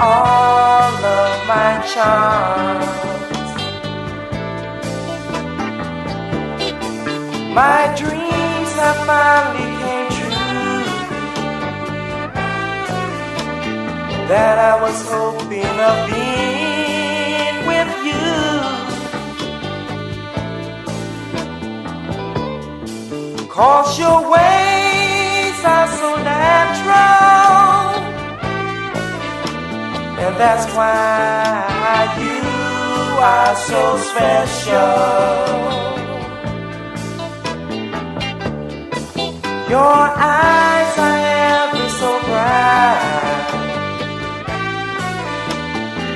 chance. My child My dreams have finally came true. That I was hoping of being with you. Cause your ways are so that's why you are so special. Your eyes are ever so bright.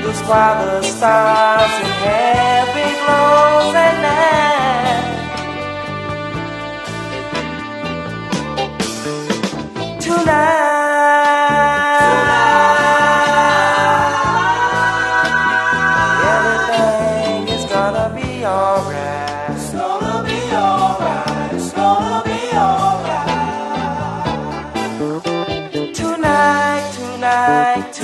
Just while the stars in heaven glows at night. Tonight, tonight.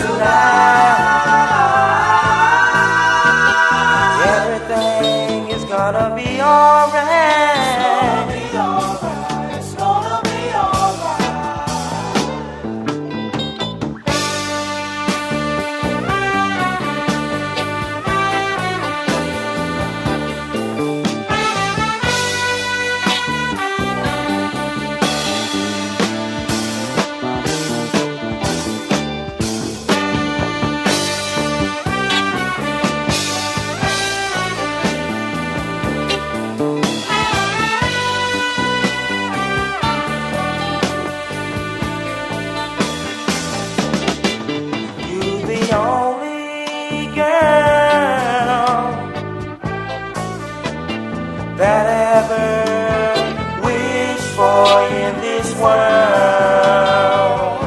World.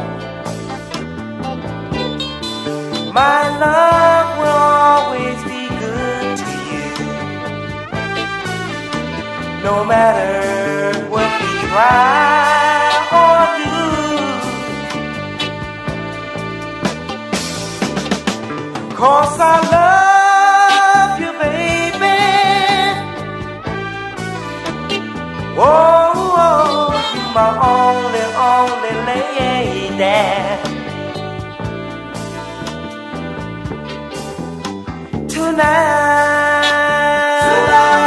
My love will always be good to you, no matter what we try or do. Cause I love you, baby. Oh, my only, only lady. Tonight, tonight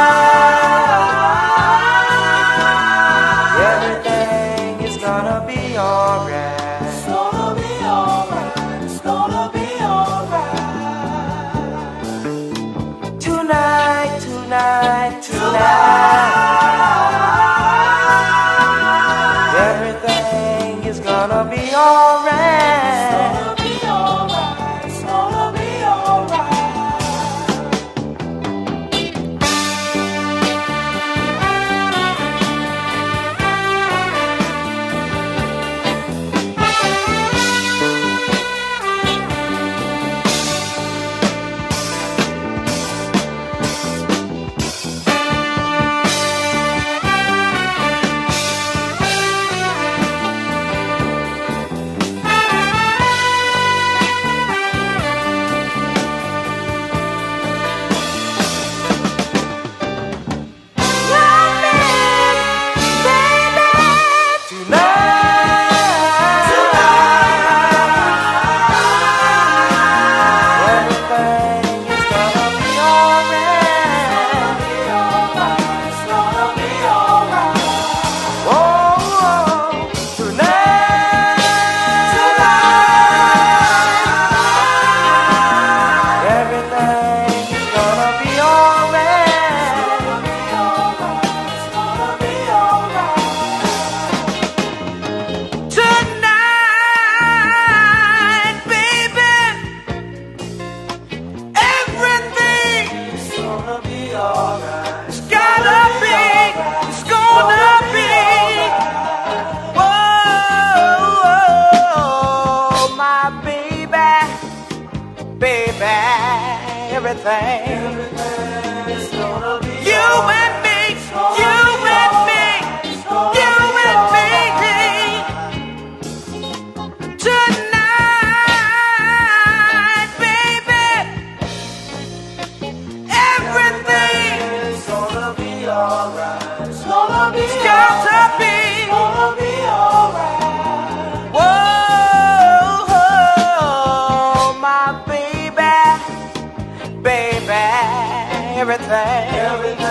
everything is gonna everything. Be You and past.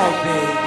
salve.